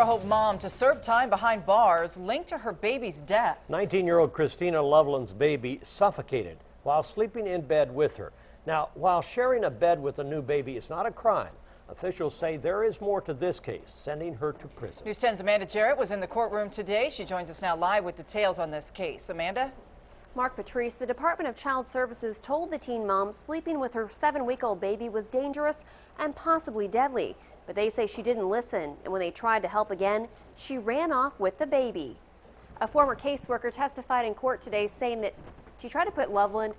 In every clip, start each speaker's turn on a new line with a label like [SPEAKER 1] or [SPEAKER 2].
[SPEAKER 1] Hope mom to serve time behind bars linked to her baby's death.
[SPEAKER 2] 19-year-old Christina Loveland's baby suffocated while sleeping in bed with her. Now, while sharing a bed with a new baby is not a crime, officials say there is more to this case, sending her to prison.
[SPEAKER 1] News 10's Amanda Jarrett was in the courtroom today. She joins us now live with details on this case. Amanda?
[SPEAKER 3] Mark Patrice, the Department of Child Services told the teen mom sleeping with her seven-week-old baby was dangerous and possibly deadly. But they say she didn't listen, and when they tried to help again, she ran off with the baby. A former caseworker testified in court today saying that she tried to put Loveland,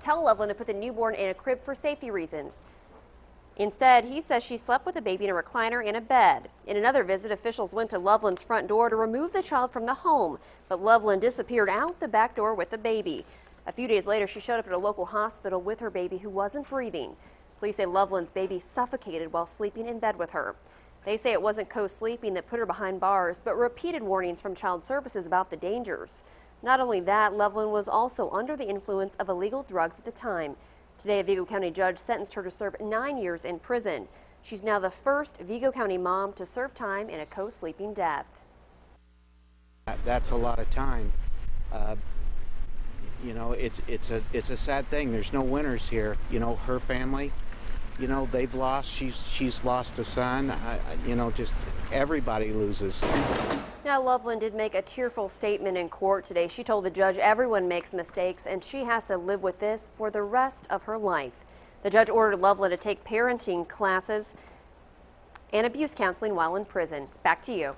[SPEAKER 3] tell Loveland to put the newborn in a crib for safety reasons. Instead, he says she slept with the baby in a recliner in a bed. In another visit, officials went to Loveland's front door to remove the child from the home, but Loveland disappeared out the back door with the baby. A few days later, she showed up at a local hospital with her baby who wasn't breathing. Police say Loveland's baby suffocated while sleeping in bed with her. They say it wasn't co-sleeping that put her behind bars, but repeated warnings from Child Services about the dangers. Not only that, Loveland was also under the influence of illegal drugs at the time. Today, a Vigo County judge sentenced her to serve nine years in prison. She's now the first Vigo County mom to serve time in a co-sleeping death.
[SPEAKER 4] That's a lot of time. Uh, you know, it's it's a it's a sad thing. There's no winners here. You know, her family, you know, they've lost. She's she's lost a son. I, you know, just everybody loses.
[SPEAKER 3] Now, Loveland did make a tearful statement in court today. She told the judge everyone makes mistakes and she has to live with this for the rest of her life. The judge ordered Loveland to take parenting classes and abuse counseling while in prison. Back to you.